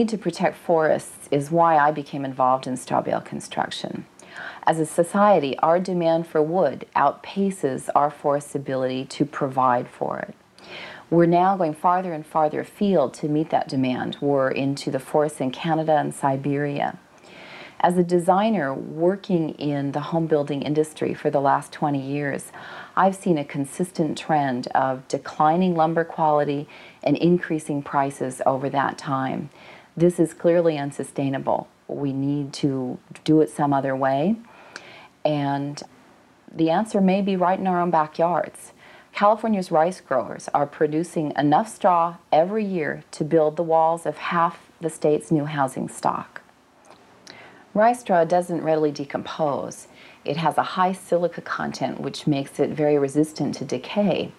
need to protect forests is why I became involved in straw bale construction. As a society, our demand for wood outpaces our forest's ability to provide for it. We're now going farther and farther afield to meet that demand. We're into the forests in Canada and Siberia. As a designer working in the home building industry for the last 20 years, I've seen a consistent trend of declining lumber quality and increasing prices over that time. This is clearly unsustainable. We need to do it some other way. And the answer may be right in our own backyards. California's rice growers are producing enough straw every year to build the walls of half the state's new housing stock. Rice straw doesn't readily decompose. It has a high silica content, which makes it very resistant to decay.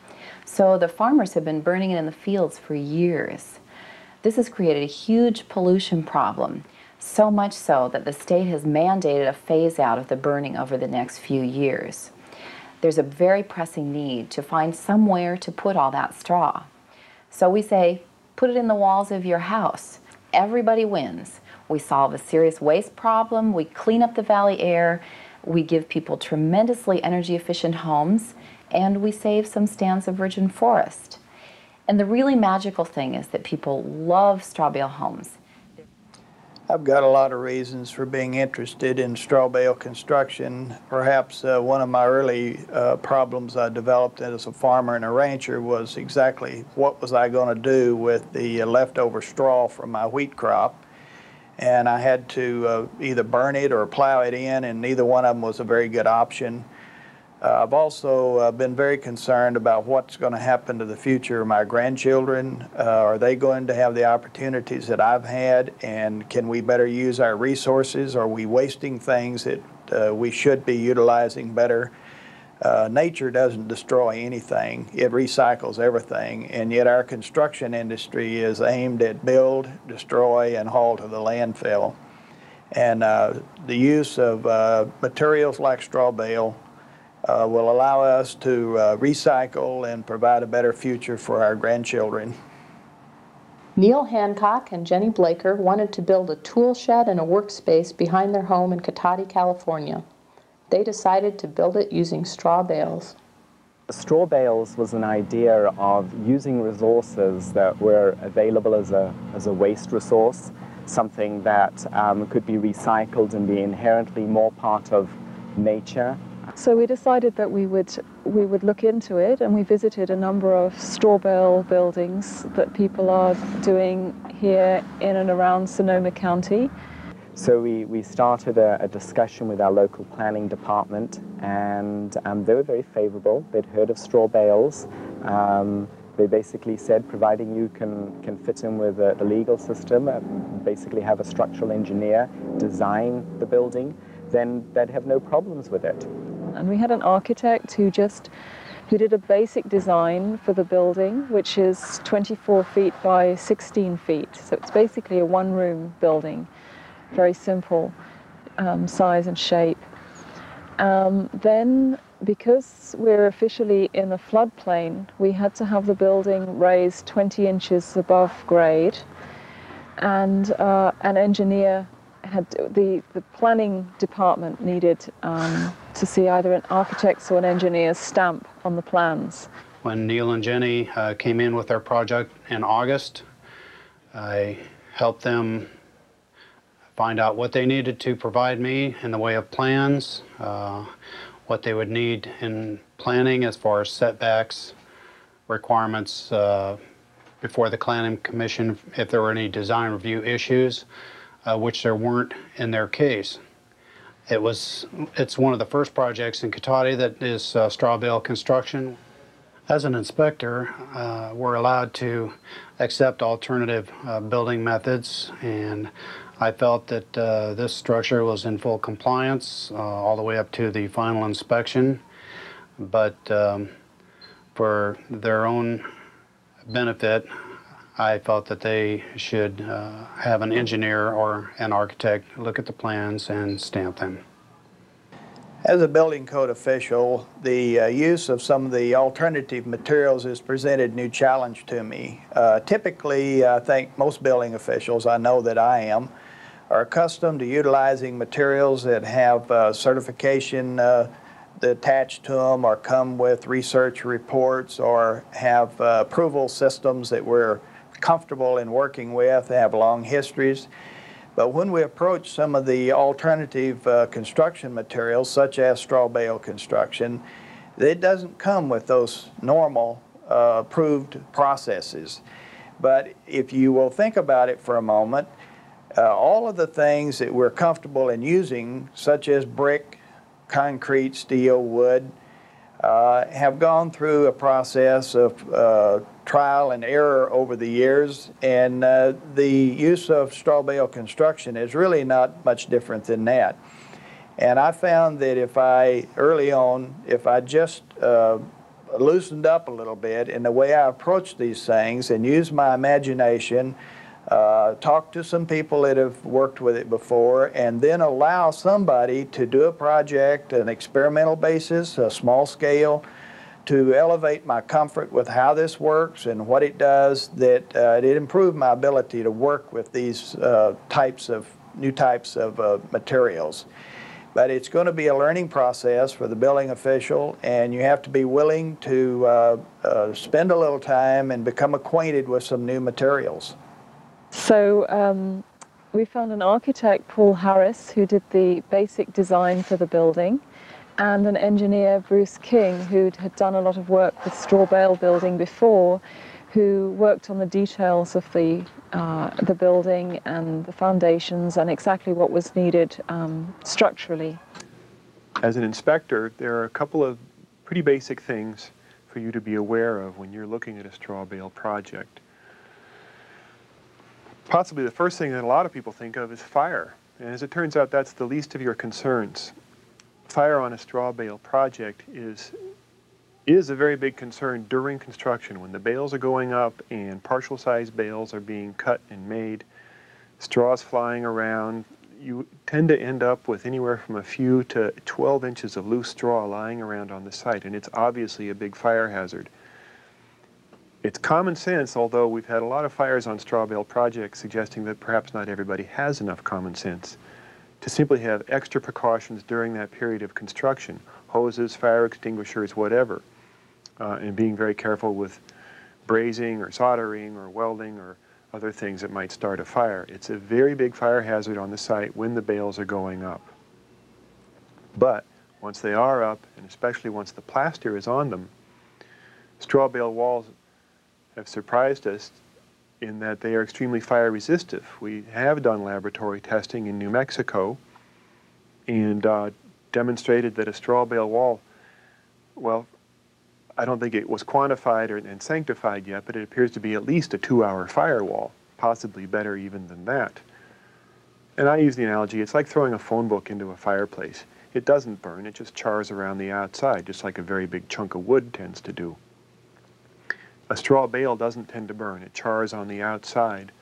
So the farmers have been burning it in the fields for years. This has created a huge pollution problem, so much so that the state has mandated a phase out of the burning over the next few years. There's a very pressing need to find somewhere to put all that straw. So we say, put it in the walls of your house. Everybody wins. We solve a serious waste problem, we clean up the valley air, we give people tremendously energy efficient homes, and we save some stands of virgin forest. And the really magical thing is that people love straw bale homes. I've got a lot of reasons for being interested in straw bale construction. Perhaps uh, one of my early uh, problems I developed as a farmer and a rancher was exactly what was I going to do with the leftover straw from my wheat crop and I had to uh, either burn it or plow it in, and neither one of them was a very good option. Uh, I've also uh, been very concerned about what's going to happen to the future of my grandchildren. Uh, are they going to have the opportunities that I've had, and can we better use our resources? Are we wasting things that uh, we should be utilizing better? Uh, nature doesn't destroy anything, it recycles everything, and yet our construction industry is aimed at build, destroy, and haul to the landfill. And uh, the use of materials like straw bale uh, will allow us to uh, recycle and provide a better future for our grandchildren. Neil Hancock and Jenny Blaker wanted to build a tool shed and a workspace behind their home in Cotati, California they decided to build it using straw bales. Straw bales was an idea of using resources that were available as a, as a waste resource, something that um, could be recycled and be inherently more part of nature. So we decided that we would, we would look into it and we visited a number of straw bale buildings that people are doing here in and around Sonoma County. So we, we started a, a, discussion with our local planning department, and um, they were very favorable. They'd heard of straw bales. Um, they basically said, providing you can, can fit in with the legal system, uh, basically have a structural engineer design the building, then they'd have no problems with it. And we had an architect who just who did a basic design for the building, which is 24 feet by 16 feet. So it's basically a one-room building very simple um, size and shape. Um, then, because we're officially in a floodplain, we had to have the building raised 20 inches above grade, and uh, an engineer had the the planning department needed um, to see either an architect's or an engineer's stamp on the plans. When Neil and Jenny uh, came in with their project in August, I helped them find out what they needed to provide me in the way of plans, uh, what they would need in planning as far as setbacks, requirements uh, before the Planning Commission if there were any design review issues, uh, which there weren't in their case. It was, it's one of the first projects in Cotati that is uh, straw bale construction. As an inspector, uh, we're allowed to accept alternative uh, building methods and I felt that uh, this structure was in full compliance uh, all the way up to the final inspection, but um, for their own benefit, I felt that they should uh, have an engineer or an architect look at the plans and stamp them. As a building code official, the uh, use of some of the alternative materials has presented new challenge to me. Uh, typically, I think most building officials, I know that I am, are accustomed to utilizing materials that have uh, certification uh, attached to them or come with research reports or have uh, approval systems that we're comfortable in working with, they have long histories. But when we approach some of the alternative uh, construction materials, such as straw bale construction, it doesn't come with those normal uh, approved processes. But if you will think about it for a moment, uh, all of the things that we're comfortable in using, such as brick, concrete, steel, wood, uh, have gone through a process of uh, trial and error over the years, and uh, the use of straw bale construction is really not much different than that. And I found that if I, early on, if I just uh, loosened up a little bit in the way I approach these things and use my imagination, uh, talk to some people that have worked with it before, and then allow somebody to do a project, an experimental basis, a small scale, to elevate my comfort with how this works and what it does, that uh, it improved my ability to work with these uh, types of new types of uh, materials. But it's going to be a learning process for the building official, and you have to be willing to uh, uh, spend a little time and become acquainted with some new materials. So um, we found an architect, Paul Harris, who did the basic design for the building, and an engineer, Bruce King, who had done a lot of work with straw bale building before, who worked on the details of the, uh, the building and the foundations and exactly what was needed um, structurally. As an inspector, there are a couple of pretty basic things for you to be aware of when you're looking at a straw bale project possibly the first thing that a lot of people think of is fire. And as it turns out, that's the least of your concerns. Fire on a straw bale project is, is a very big concern during construction. When the bales are going up and partial size bales are being cut and made, straws flying around, you tend to end up with anywhere from a few to 12 inches of loose straw lying around on the site, and it's obviously a big fire hazard. It's common sense, although we've had a lot of fires on straw bale projects suggesting that perhaps not everybody has enough common sense to simply have extra precautions during that period of construction, hoses, fire extinguishers, whatever, uh, and being very careful with brazing or soldering or welding or other things that might start a fire. It's a very big fire hazard on the site when the bales are going up. But once they are up, and especially once the plaster is on them, straw bale walls have surprised us in that they are extremely fire resistive. We have done laboratory testing in New Mexico and uh, demonstrated that a straw bale wall, well, I don't think it was quantified or, and sanctified yet, but it appears to be at least a two-hour firewall, possibly better even than that. And I use the analogy, it's like throwing a phone book into a fireplace. It doesn't burn, it just chars around the outside, just like a very big chunk of wood tends to do. A straw bale doesn't tend to burn. It chars on the outside,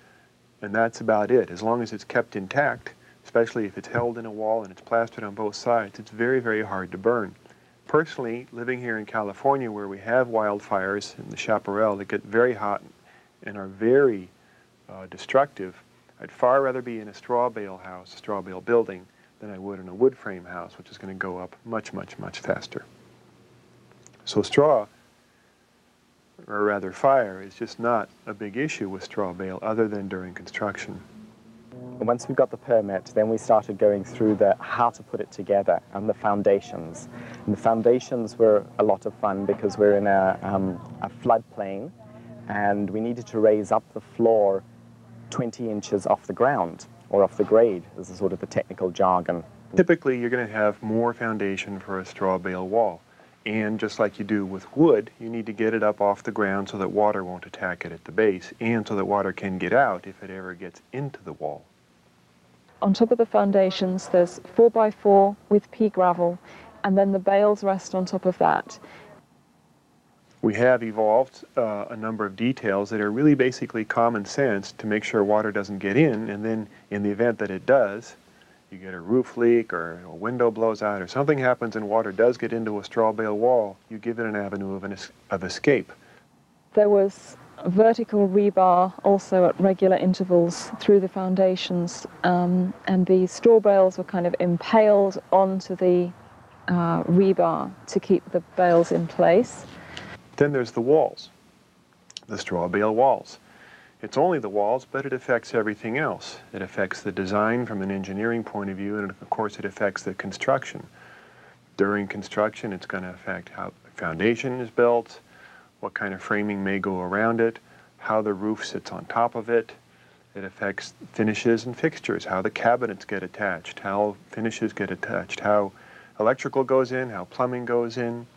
and that's about it. As long as it's kept intact, especially if it's held in a wall and it's plastered on both sides, it's very, very hard to burn. Personally, living here in California where we have wildfires in the chaparral that get very hot and are very uh, destructive, I'd far rather be in a straw bale house, a straw bale building, than I would in a wood frame house, which is going to go up much, much, much faster. So straw or rather fire, is just not a big issue with straw bale other than during construction. Once we got the permit, then we started going through the how to put it together and the foundations. And the foundations were a lot of fun because we're in a, um, a floodplain and we needed to raise up the floor 20 inches off the ground or off the grade, this is sort of the technical jargon. Typically, you're going to have more foundation for a straw bale wall. And just like you do with wood, you need to get it up off the ground so that water won't attack it at the base and so that water can get out if it ever gets into the wall. On top of the foundations, there's 4x4 with pea gravel, and then the bales rest on top of that. We have evolved uh, a number of details that are really basically common sense to make sure water doesn't get in, and then in the event that it does, you get a roof leak or a window blows out or something happens and water does get into a straw bale wall, you give it an avenue of, an es- of escape. There was vertical rebar also at regular intervals through the foundations, um, and the straw bales were kind of impaled onto the uh, rebar to keep the bales in place. Then there's the walls, the straw bale walls. It's only the walls, but it affects everything else. It affects the design from an engineering point of view, and of course, it affects the construction. During construction, it's going to affect how the foundation is built, what kind of framing may go around it, how the roof sits on top of it. It affects finishes and fixtures, how the cabinets get attached, how finishes get attached, how electrical goes in, how plumbing goes in.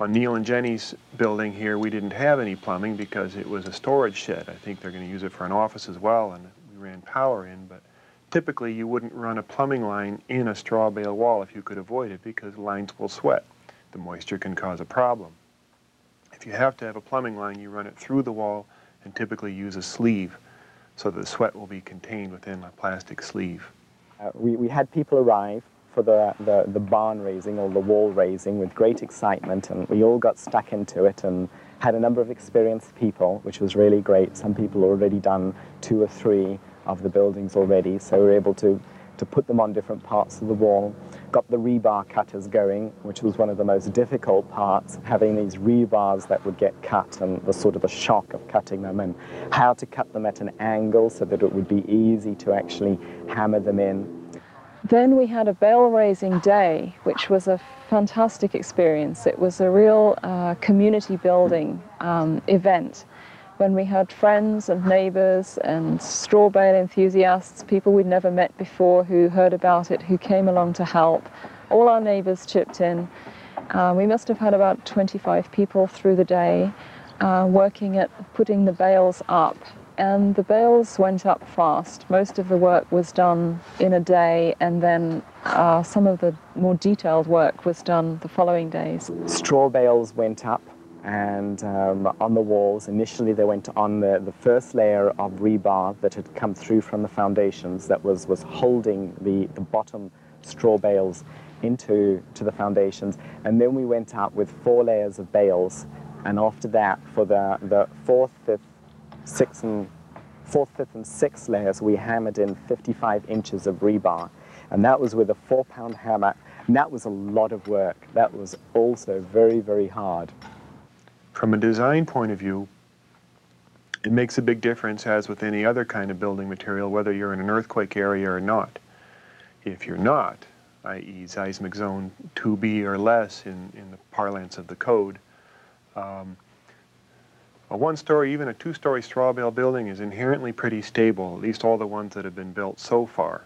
On Neil and Jenny's building here, we didn't have any plumbing because it was a storage shed. I think they're going to use it for an office as well, and we ran power in, but typically you wouldn't run a plumbing line in a straw bale wall if you could avoid it because lines will sweat. The moisture can cause a problem. If you have to have a plumbing line, you run it through the wall and typically use a sleeve so that the sweat will be contained within a plastic sleeve. Uh, we, we had people arrive for the, the, the barn raising or the wall raising with great excitement, and we all got stuck into it and had a number of experienced people, which was really great. Some people already done two or three of the buildings already, so we were able to, to put them on different parts of the wall. Got the rebar cutters going, which was one of the most difficult parts, having these rebars that would get cut and the sort of the shock of cutting them and how to cut them at an angle so that it would be easy to actually hammer them in then we had a bale raising day, which was a fantastic experience. It was a real uh, community building um, event when we had friends and neighbors and straw bale enthusiasts, people we'd never met before who heard about it, who came along to help. All our neighbors chipped in. Uh, we must have had about 25 people through the day uh, working at putting the bales up and the bales went up fast. Most of the work was done in a day, and then uh, some of the more detailed work was done the following days. Straw bales went up, and um, on the walls, initially they went on the, the first layer of rebar that had come through from the foundations that was, was holding the, the bottom straw bales into to the foundations. And then we went up with four layers of bales. And after that, for the, the fourth, fifth, sixth and fourth, fifth, and sixth layers, we hammered in 55 inches of rebar. And that was with a four pound hammer. And that was a lot of work. That was also very, very hard. From a design point of view, it makes a big difference, as with any other kind of building material, whether you're in an earthquake area or not. If you're not, i.e. seismic zone 2B or less in, in the parlance of the code, um, a one-story, even a two-story straw bale building is inherently pretty stable, at least all the ones that have been built so far.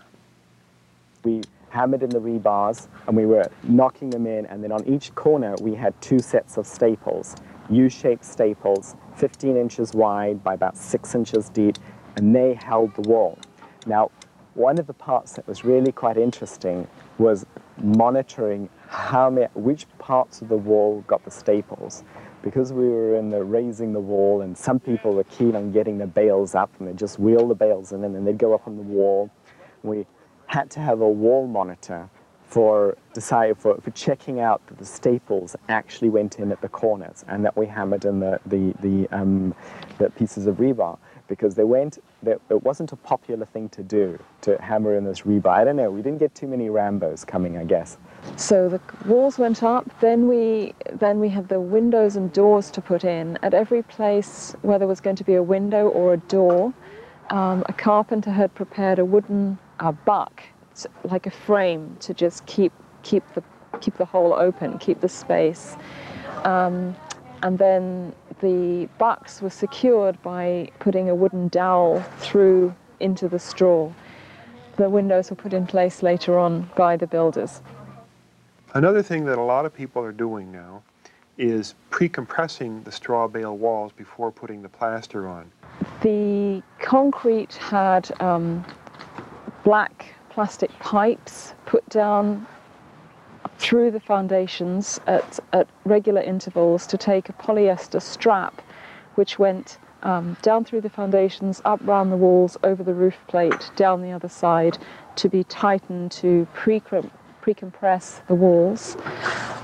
We hammered in the rebars and we were knocking them in and then on each corner we had two sets of staples, U-shaped staples, 15 inches wide by about 6 inches deep, and they held the wall. Now, one of the parts that was really quite interesting was monitoring how many, which parts of the wall got the staples because we were in the raising the wall and some people were keen on getting the bales up and they'd just wheel the bales in and then they'd go up on the wall. We had to have a wall monitor for decide for, for checking out that the staples actually went in at the corners and that we hammered in the the the, um, the pieces of rebar because they went they, it wasn't a popular thing to do to hammer in this rebar. I don't know. We didn't get too many Rambos coming, I guess. So the walls went up. Then we then we had the windows and doors to put in at every place where there was going to be a window or a door. Um, a carpenter had prepared a wooden uh, buck, like a frame, to just keep keep the keep the hole open, keep the space. Um, and then the bucks were secured by putting a wooden dowel through into the straw. The windows were put in place later on by the builders. Another thing that a lot of people are doing now is pre-compressing the straw bale walls before putting the plaster on. The concrete had um, black plastic pipes put down through the foundations at, at regular intervals to take a polyester strap which went um, down through the foundations, up round the walls, over the roof plate, down the other side, to be tightened to pre-compress the walls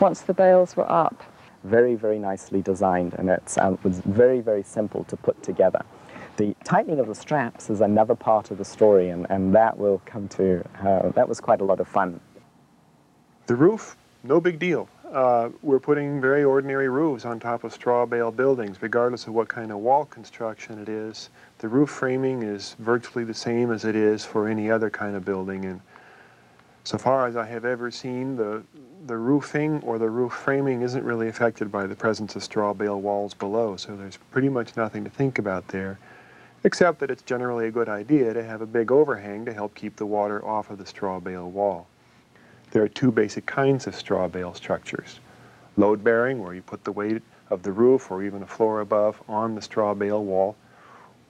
once the bales were up. Very, very nicely designed, and it um, was very, very simple to put together. The tightening of the straps is another part of the story, and, and that will come to, uh, that was quite a lot of fun. The roof, no big deal. Uh, we're putting very ordinary roofs on top of straw bale buildings, regardless of what kind of wall construction it is. The roof framing is virtually the same as it is for any other kind of building. And so far as I have ever seen, the, the roofing or the roof framing isn't really affected by the presence of straw bale walls below. So there's pretty much nothing to think about there, except that it's generally a good idea to have a big overhang to help keep the water off of the straw bale wall. There are two basic kinds of straw bale structures. Load bearing, where you put the weight of the roof or even a floor above on the straw bale wall,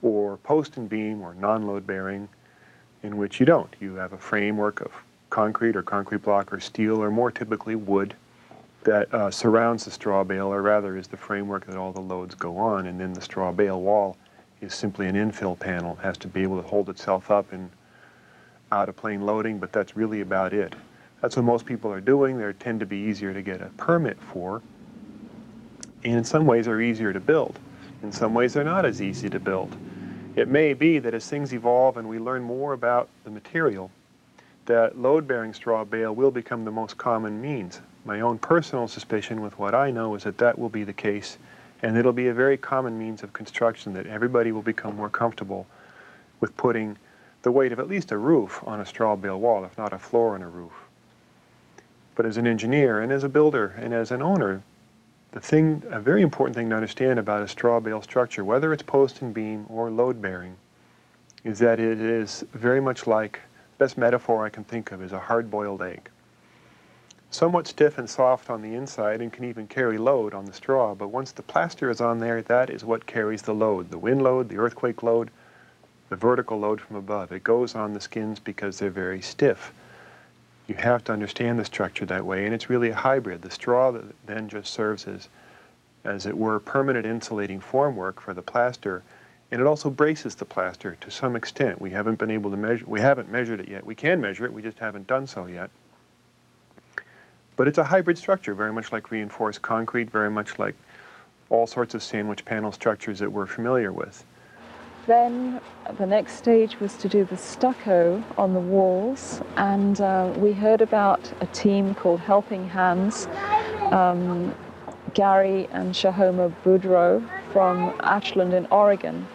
or post and beam or non-load bearing, in which you don't. You have a framework of concrete or concrete block or steel or more typically wood that uh, surrounds the straw bale, or rather is the framework that all the loads go on, and then the straw bale wall is simply an infill panel. It has to be able to hold itself up in out of plane loading, but that's really about it. That's what most people are doing. They tend to be easier to get a permit for. And in some ways they're easier to build. In some ways they're not as easy to build. It may be that as things evolve and we learn more about the material, that load-bearing straw bale will become the most common means. My own personal suspicion with what I know is that that will be the case and it'll be a very common means of construction that everybody will become more comfortable with putting the weight of at least a roof on a straw bale wall, if not a floor on a roof. But as an engineer and as a builder and as an owner, the thing, a very important thing to understand about a straw bale structure, whether it's post and beam or load bearing, is that it is very much like, best metaphor I can think of is a hard-boiled egg. Somewhat stiff and soft on the inside and can even carry load on the straw, but once the plaster is on there, that is what carries the load, the wind load, the earthquake load, the vertical load from above. It goes on the skins because they're very stiff. You have to understand the structure that way, and it's really a hybrid. The straw that then just serves as, as it were, permanent insulating formwork for the plaster, and it also braces the plaster to some extent. We haven't been able to measure, we haven't measured it yet. We can measure it, we just haven't done so yet. But it's a hybrid structure, very much like reinforced concrete, very much like all sorts of sandwich panel structures that we're familiar with. Then the next stage was to do the stucco on the walls, and uh, we heard about a team called Helping Hands, um, Gary and Shahoma Boudreau from Ashland in Oregon,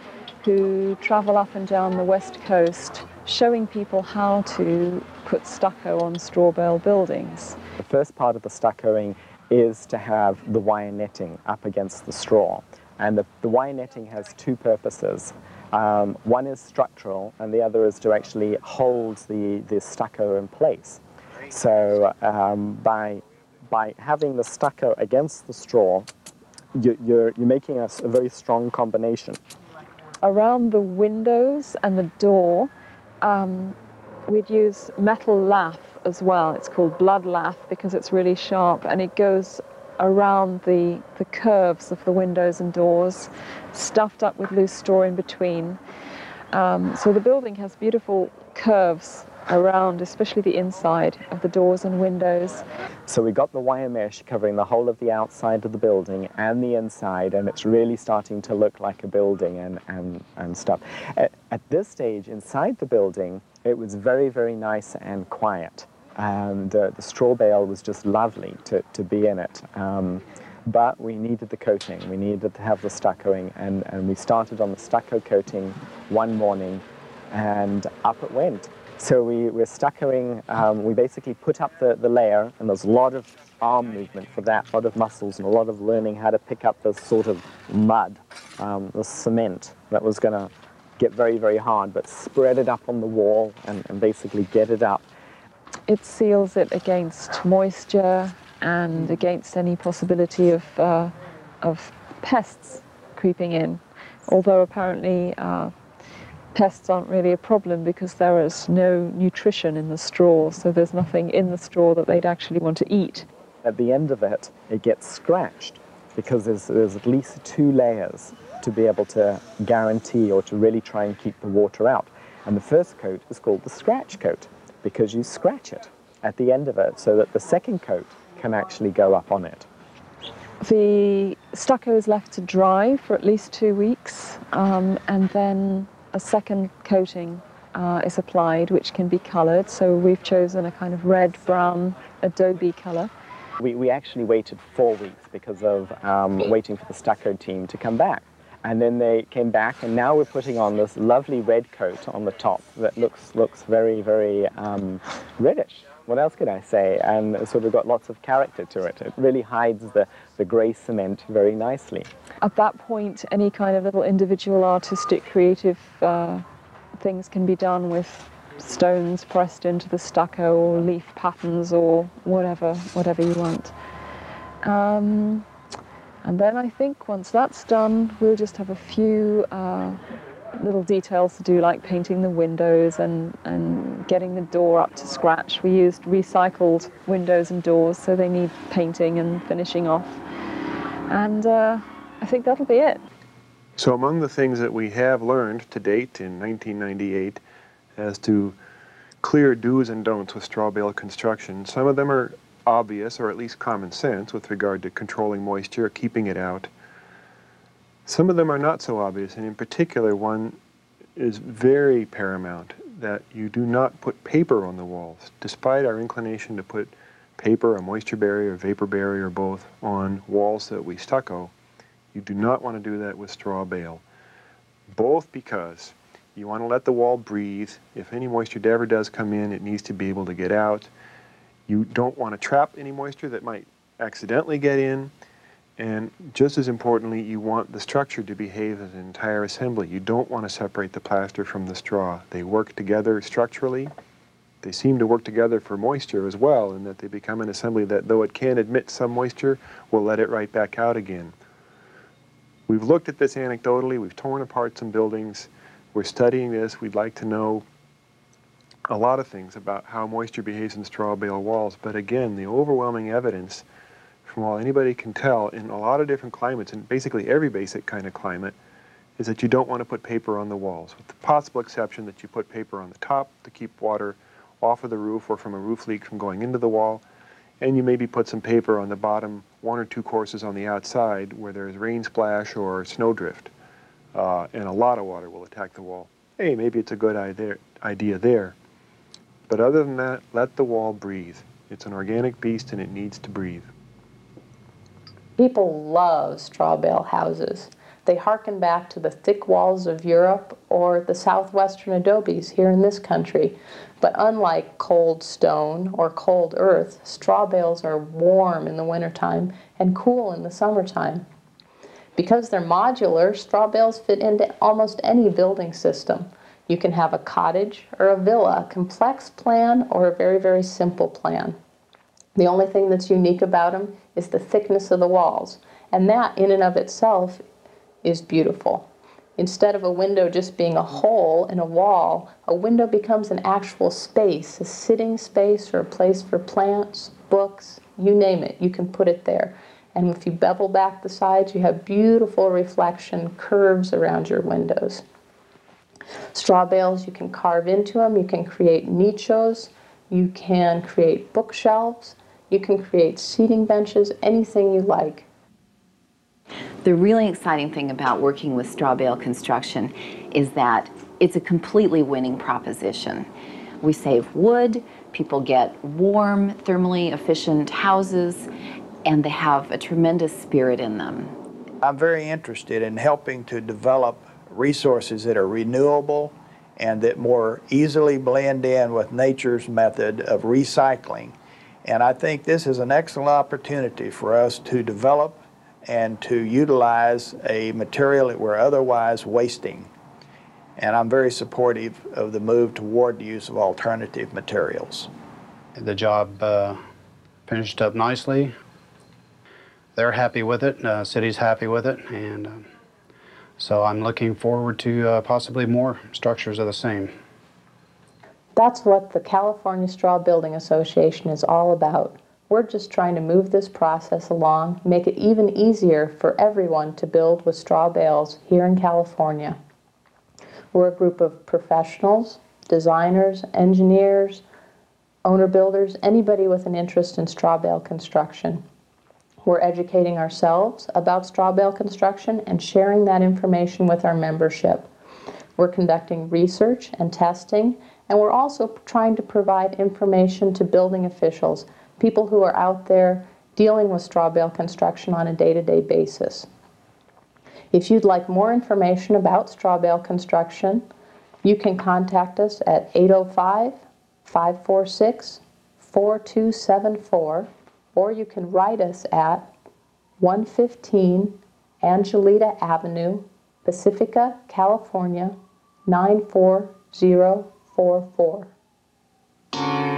who travel up and down the west coast showing people how to put stucco on straw bale buildings. The first part of the stuccoing is to have the wire netting up against the straw. And the, the wire netting has two purposes. Um, one is structural, and the other is to actually hold the, the stucco in place. So um, by, by having the stucco against the straw, you, you're, you're making a, a very strong combination. Around the windows and the door, um, we'd use metal lath as well. It's called blood lath because it's really sharp and it goes around the, the curves of the windows and doors, stuffed up with loose straw in between. Um, so the building has beautiful curves around, especially the inside of the doors and windows. So we got the wire mesh covering the whole of the outside of the building and the inside, and it's really starting to look like a building and, and, and stuff. At, at this stage, inside the building, it was very, very nice and quiet and uh, the straw bale was just lovely to, to be in it. Um, but we needed the coating, we needed to have the stuccoing, and, and we started on the stucco coating one morning, and up it went. So we were stuccoing, um, we basically put up the, the layer, and there's a lot of arm movement for that, a lot of muscles, and a lot of learning how to pick up this sort of mud, um, the cement that was going to get very, very hard, but spread it up on the wall and, and basically get it up it seals it against moisture and against any possibility of, uh, of pests creeping in. Although apparently uh, pests aren't really a problem because there is no nutrition in the straw, so there's nothing in the straw that they'd actually want to eat. At the end of it, it gets scratched because there's, there's at least two layers to be able to guarantee or to really try and keep the water out. And the first coat is called the scratch coat because you scratch it at the end of it so that the second coat can actually go up on it. The stucco is left to dry for at least two weeks um, and then a second coating uh, is applied which can be coloured. So we've chosen a kind of red brown adobe colour. We, we actually waited four weeks because of um, waiting for the stucco team to come back. And then they came back, and now we're putting on this lovely red coat on the top that looks looks very, very um, reddish. What else could I say? And sort of got lots of character to it. It really hides the, the grey cement very nicely. At that point, any kind of little individual artistic, creative uh, things can be done with stones pressed into the stucco or leaf patterns or whatever, whatever you want. Um, and then I think once that's done, we'll just have a few uh, little details to do, like painting the windows and, and getting the door up to scratch. We used recycled windows and doors, so they need painting and finishing off. And uh, I think that'll be it. So among the things that we have learned to date in 1998 as to clear do's and don'ts with straw bale construction, some of them are obvious or at least common sense with regard to controlling moisture, keeping it out. Some of them are not so obvious, and in particular, one is very paramount that you do not put paper on the walls. Despite our inclination to put paper, a moisture barrier, a vapor barrier, both on walls that we stucco, you do not want to do that with straw bale. Both because you want to let the wall breathe. If any moisture ever does come in, it needs to be able to get out. You don't want to trap any moisture that might accidentally get in. And just as importantly, you want the structure to behave as an entire assembly. You don't want to separate the plaster from the straw. They work together structurally. They seem to work together for moisture as well, in that they become an assembly that, though it can admit some moisture, will let it right back out again. We've looked at this anecdotally. We've torn apart some buildings. We're studying this. We'd like to know a lot of things about how moisture behaves in straw bale walls. But again, the overwhelming evidence from all anybody can tell in a lot of different climates, and basically every basic kind of climate, is that you don't want to put paper on the walls, with the possible exception that you put paper on the top to keep water off of the roof or from a roof leak from going into the wall, and you maybe put some paper on the bottom one or two courses on the outside where there's rain splash or snowdrift, uh, and a lot of water will attack the wall. Hey, maybe it's a good idea there. But other than that, let the wall breathe. It's an organic beast and it needs to breathe. People love straw bale houses. They harken back to the thick walls of Europe or the southwestern adobes here in this country. But unlike cold stone or cold earth, straw bales are warm in the wintertime and cool in the summertime. Because they're modular, straw bales fit into almost any building system. You can have a cottage or a villa, a complex plan or a very, very simple plan. The only thing that's unique about them is the thickness of the walls, and that in and of itself is beautiful. Instead of a window just being a hole in a wall, a window becomes an actual space, a sitting space or a place for plants, books, you name it, you can put it there. And if you bevel back the sides, you have beautiful reflection curves around your windows. Straw bales, you can carve into them, you can create nichos, you can create bookshelves, you can create seating benches, anything you like. The really exciting thing about working with straw bale construction is that it's a completely winning proposition. We save wood, people get warm, thermally efficient houses, and they have a tremendous spirit in them. I'm very interested in helping to develop resources that are renewable and that more easily blend in with nature's method of recycling. And I think this is an excellent opportunity for us to develop and to utilize a material that we're otherwise wasting. And I'm very supportive of the move toward the use of alternative materials. The job uh, finished up nicely. They're happy with it, uh, city's happy with it, and uh, so I'm looking forward to uh, possibly more structures of the same. That's what the California Straw Building Association is all about We're just trying to move this process along, make it even easier for everyone to build with straw bales here in California. We're a group of professionals, designers, engineers, owner builders, anybody with an interest in straw bale construction. We're educating ourselves about straw bale construction and sharing that information with our membership. We're conducting research and testing, and we're also trying to provide information to building officials people who are out there dealing with straw bale construction on a day-to-day basis. If you'd like more information about straw bale construction, you can contact us at 805 546 4274, or you can write us at 115 Angelita Avenue, Pacifica, California 94044.